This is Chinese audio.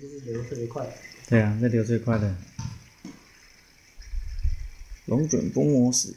就是流最快。对啊，那流最快的。龙卷风模式。